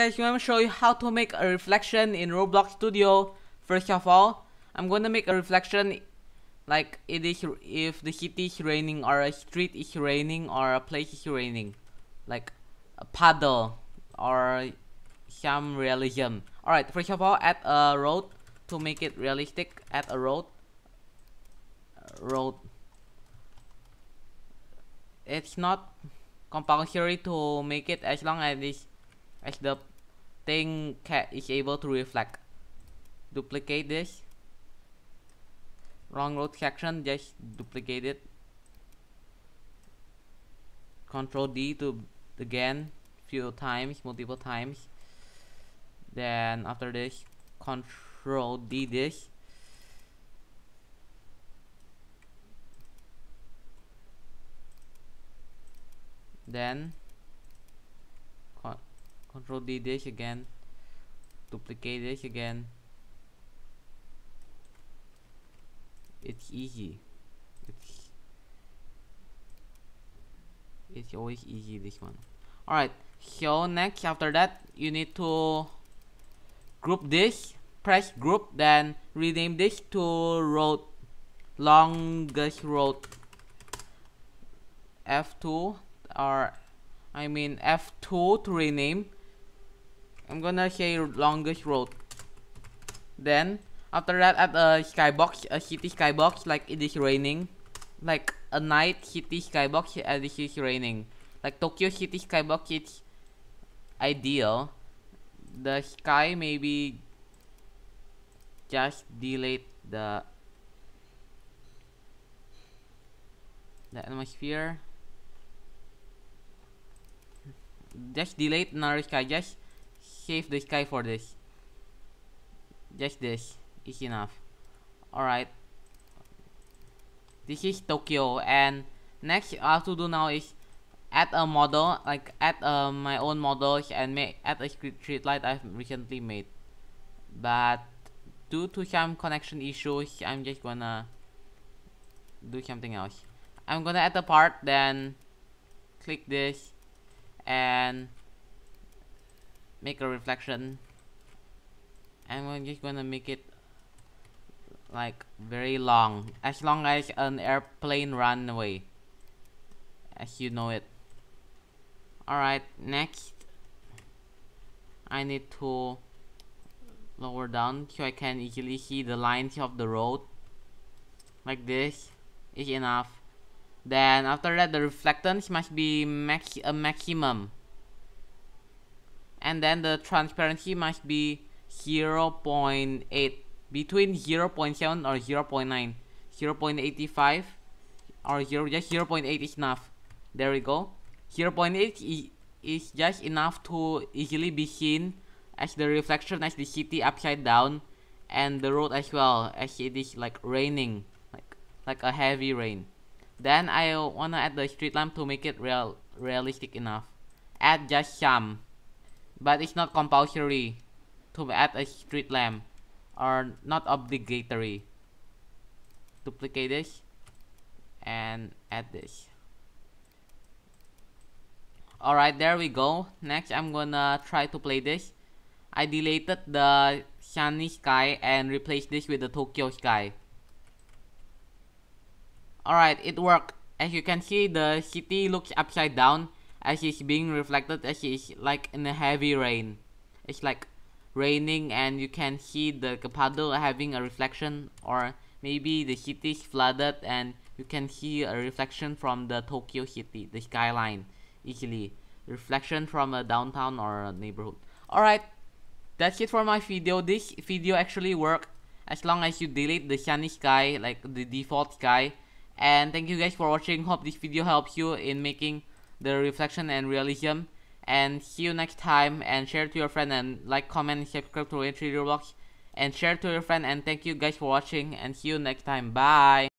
Guys, I'm gonna show you how to make a reflection in Roblox Studio. First of all, I'm gonna make a reflection like it is if the city is raining or a street is raining or a place is raining. Like a puddle or some realism. Alright, first of all, add a road to make it realistic. Add a road. Road. It's not compulsory to make it as long as it's, as the thing is able to reflect. Duplicate this. Wrong road section, just duplicate it. Control D to again few times, multiple times. Then after this, Control D this. Then Control D this again. Duplicate this again. It's easy. It's it's always easy this one alright so next after that you need to group this press group then rename this to road longest road F2 or I mean F2 to rename I'm gonna say longest road. Then after that add a skybox a city skybox like it is raining. Like a night city skybox as it is raining. Like Tokyo City skybox it's ideal. The sky maybe just delete the the atmosphere. Just delete sky just save the sky for this. Just this. Is enough. Alright. This is Tokyo and next I have to do now is add a model like add uh, my own models and make add a street light I've recently made. But due to some connection issues I'm just gonna do something else. I'm gonna add a part then click this and make a reflection. And we're just gonna make it like very long. As long as an airplane runway. As you know it. Alright next. I need to lower down so I can easily see the lines of the road. Like this is enough. Then after that the reflectance must be max a maximum and then the transparency must be 0.8 between 0.7 or 0.9 0.85 or 0 just 0.8 is enough. There we go. 0.8 is just enough to easily be seen as the reflection as the city upside down and the road as well as it is like raining like like a heavy rain. Then I wanna add the street lamp to make it real realistic enough. Add just some but it's not compulsory to add a street lamp or not obligatory duplicate this and add this Alright, there we go. Next, I'm gonna try to play this. I deleted the sunny sky and replaced this with the Tokyo sky. Alright, it worked. As you can see, the city looks upside down as it's being reflected as it's like in a heavy rain. It's like raining and you can see the puddle having a reflection or maybe the city is flooded and you can see a reflection from the Tokyo city, the skyline easily. Reflection from a downtown or a neighborhood. Alright, that's it for my video. This video actually worked as long as you delete the sunny sky, like the default sky. And thank you guys for watching. Hope this video helps you in making the reflection and realism. And see you next time and share to your friend and like, comment, subscribe to Entry Roblox. And share to your friend and thank you guys for watching and see you next time. Bye!